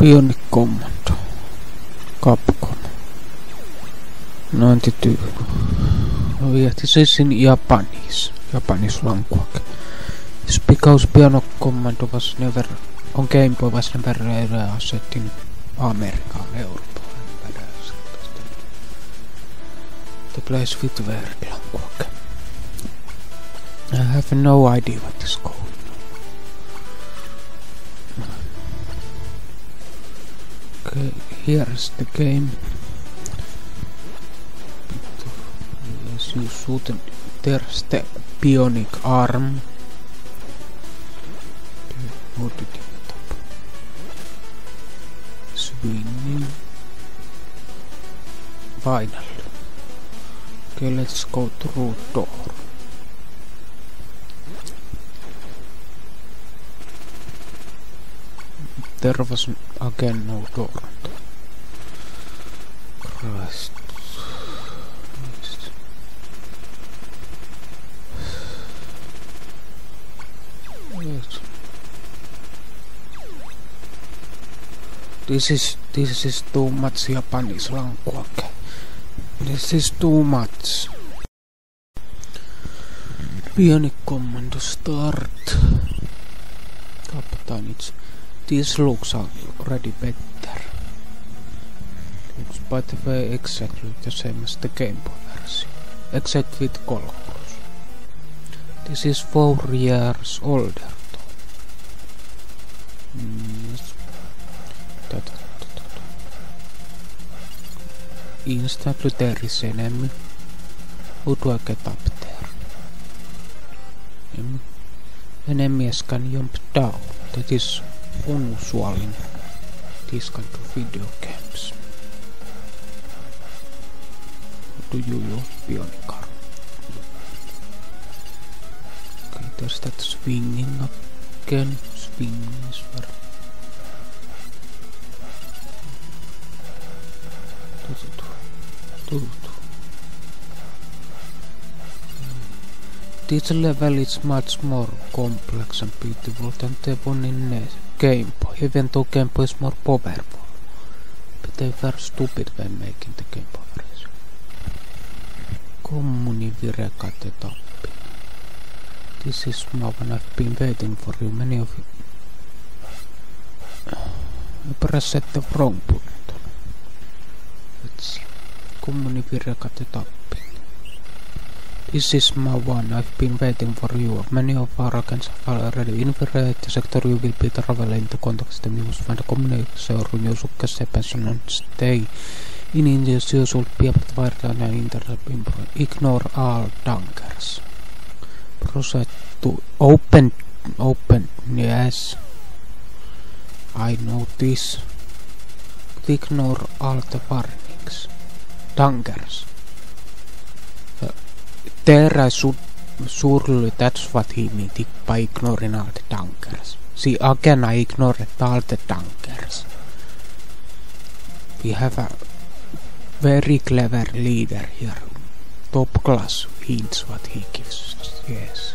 Pioni kommanto. Capcom. Nointityy. Viehti sesin Japanis. Japanis language. Spikaus piano commando was never on Game Boy was never set in Amerikaan, Eurooppaan. The place with weird language. I have no idea what is called. Okay, here's the game. As you shoot, there's the bionic arm. What did you top? Swinging. Final. Okay, let's go through door. There was again no door. Christ. This is this is too much Japanese language. This is too much. Pieni commando start. Captain, it's this looks already better. Looks by the way exactly the same as the Game Boy version, except with colors. This is four years older though. Mm. Da, da, da. Instantly there is enemy. How do I get up there? Enemy. Enemies can jump down. That is unusual in these kind of video games. How do you use bionic arm? Okay, there's that swinging again. Swinging is This level is much more complex and beautiful than the one in uh, Game Boy, even though Game Boy is more powerful. But they were stupid when making the Game Boy version. Kommunivirekate tappi. This is one I've been waiting for you, many of you. I pressed the wrong button. Let's see. Kommunivirekate tappi. This is my one, I've been waiting for you. Many of our agents have already infiltrated the sector. You will be traveling to contact them. You must find a communication room. You should get pension and stay in India. You should be able to and intercept info. Ignore all dunkers. Proceed to open, open, yes. I know this. Ignore all the warnings. Dunkers. Terra sud surlutats-fatimi tippa ignoren allt tankers. Si agena ignoret allt tankers. We have a very clever leader here. Top class hints what he gives us. Yes.